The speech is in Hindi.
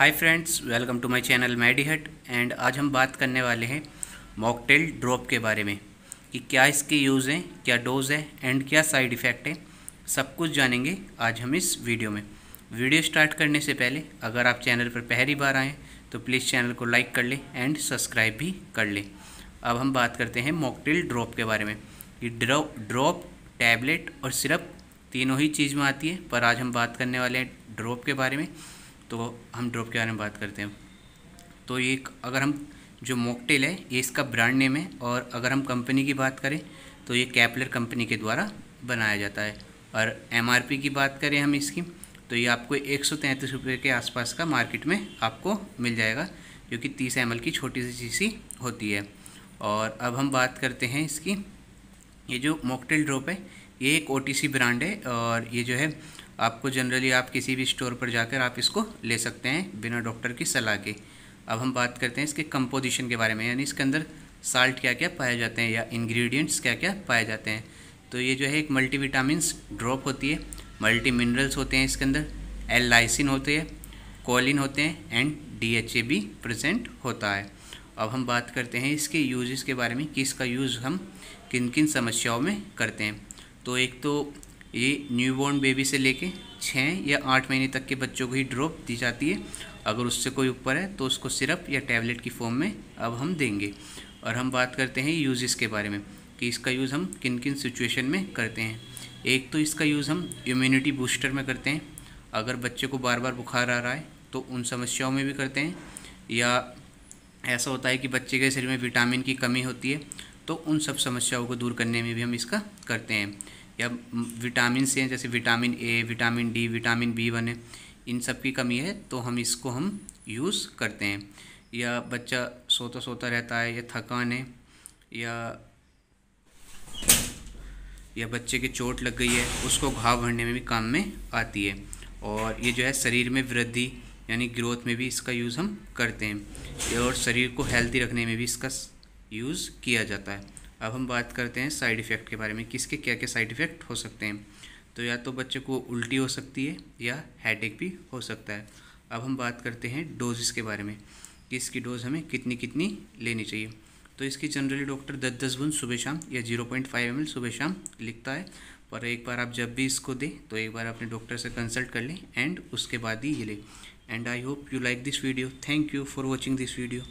Hi friends welcome to my channel Maddy Hut and आज हम बात करने वाले हैं मॉकटेल ड्रॉप के बारे में कि क्या इसके यूज़ हैं, क्या डोज़ है एंड क्या साइड इफ़ेक्ट है, सब कुछ जानेंगे आज हम इस वीडियो में। वीडियो स्टार्ट करने से पहले अगर आप चैनल पर पहली बार आएँ तो प्लीज़ चैनल को लाइक कर लें एंड सब्सक्राइब भी कर लें। अब हम बात करते हैं मॉकटेल ड्रॉप के बारे में ये ड्रॉप ड्रॉप टैबलेट और सिरप तीनों ही चीज़ में आती है, पर आज हम बात करने वाले हैं ड्रॉप के बारे में। तो हम ड्रॉप के बारे में बात करते हैं। तो ये अगर हम जो मॉकटेल है, ये इसका ब्रांड नेम है और अगर हम कंपनी की बात करें तो ये कैपलर कंपनी के द्वारा बनाया जाता है। और एमआरपी की बात करें हम इसकी तो ये आपको एक सौ तैंतीस रुपये के आसपास का मार्केट में आपको मिल जाएगा, जो कि तीस एम की छोटी सी चीज़ी होती है। और अब हम बात करते हैं इसकी, ये जो मॉकटेल ड्रॉप है, ये एक ओटीसी ब्रांड है और ये जो है आपको जनरली आप किसी भी स्टोर पर जाकर आप इसको ले सकते हैं बिना डॉक्टर की सलाह के। अब हम बात करते हैं इसके कंपोजिशन के बारे में, यानी इसके अंदर साल्ट क्या क्या पाए जाते हैं या इंग्रेडिएंट्स क्या क्या पाए जाते हैं। तो ये जो है एक मल्टीविटामिन ड्रॉप होती है मल्टी मिनरल्स होते हैं इसके अंदर एल लाइसिन होते हैं कोलिन होते हैं एंड डीएचए भी प्रेजेंट होता है। अब हम बात करते हैं इसके यूजेस के बारे में, कि इसका यूज़ हम किन किन समस्याओं में करते हैं। तो एक तो ये न्यूबॉर्न बेबी से लेके छः या आठ महीने तक के बच्चों को ही ड्रॉप दी जाती है। अगर उससे कोई ऊपर है तो उसको सिरप या टैबलेट की फॉर्म में अब हम देंगे। और हम बात करते हैं यूज़ के बारे में कि इसका यूज़ हम किन किन सिचुएशन में करते हैं। एक तो इसका यूज़ हम इम्यूनिटी बूस्टर में करते हैं। अगर बच्चे को बार बार बुखार आ रहा है तो उन समस्याओं में भी करते हैं। या ऐसा होता है कि बच्चे के शरीर में विटामिन की कमी होती है तो उन सब समस्याओं को दूर करने में भी हम इसका करते हैं। या विटामिन से जैसे vitamin A vitamin D vitamin B one इन सब की कमी है तो हम इसको हम यूज़ करते हैं। या बच्चा सोता सोता रहता है, या थकान है, या या बच्चे के चोट लग गई है, उसको घाव भरने में भी काम में आती है। और ये जो है, शरीर में वृद्धि, यानी ग्रोथ में भी इसका यूज़ हम करते हैं। और शरीर को हेल्थी रखने में भी इसका यूज़ किया जाता है। अब हम बात करते हैं साइड इफ़ेक्ट के बारे में, किसके क्या क्या साइड इफ़ेक्ट हो सकते हैं। तो या तो बच्चे को उल्टी हो सकती है, या हेडेक भी हो सकता है। अब हम बात करते हैं डोजेस के बारे में, कि इसकी डोज़ हमें कितनी कितनी लेनी चाहिए। तो इसकी जनरली डॉक्टर दस दस बूंद सुबह शाम, या ज़ीरो पॉइंट फाइव एम सुबह शाम लिखता है। पर एक बार आप जब भी इसको दें तो एक बार अपने डॉक्टर से कंसल्ट कर लें एंड उसके बाद ही ये लें। And I hope you like this video thank you for watching this video